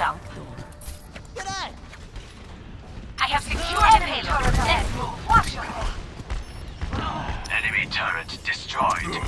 long. I have secured the payload. Let's move. Watch your head. Enemy turret destroyed.